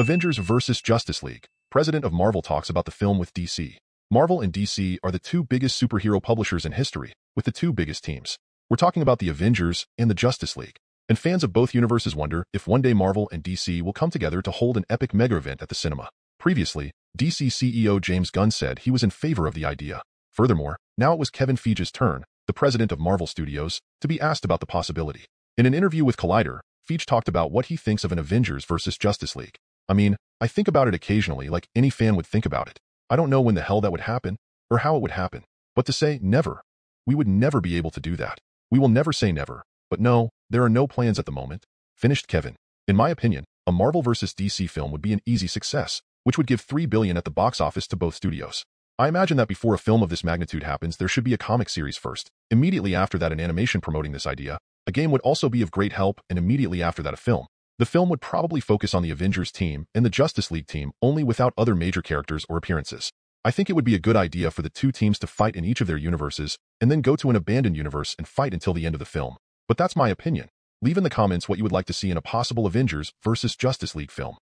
Avengers vs. Justice League. President of Marvel talks about the film with DC. Marvel and DC are the two biggest superhero publishers in history, with the two biggest teams. We're talking about the Avengers and the Justice League. And fans of both universes wonder if one day Marvel and DC will come together to hold an epic mega event at the cinema. Previously, DC CEO James Gunn said he was in favor of the idea. Furthermore, now it was Kevin Feige's turn, the president of Marvel Studios, to be asked about the possibility. In an interview with Collider, Feige talked about what he thinks of an Avengers versus Justice League. I mean, I think about it occasionally like any fan would think about it. I don't know when the hell that would happen or how it would happen. But to say never, we would never be able to do that. We will never say never. But no, there are no plans at the moment. Finished Kevin. In my opinion, a Marvel vs. DC film would be an easy success, which would give 3 billion at the box office to both studios. I imagine that before a film of this magnitude happens, there should be a comic series first. Immediately after that, an animation promoting this idea. A game would also be of great help, and immediately after that, a film. The film would probably focus on the Avengers team and the Justice League team only without other major characters or appearances. I think it would be a good idea for the two teams to fight in each of their universes and then go to an abandoned universe and fight until the end of the film. But that's my opinion. Leave in the comments what you would like to see in a possible Avengers versus Justice League film.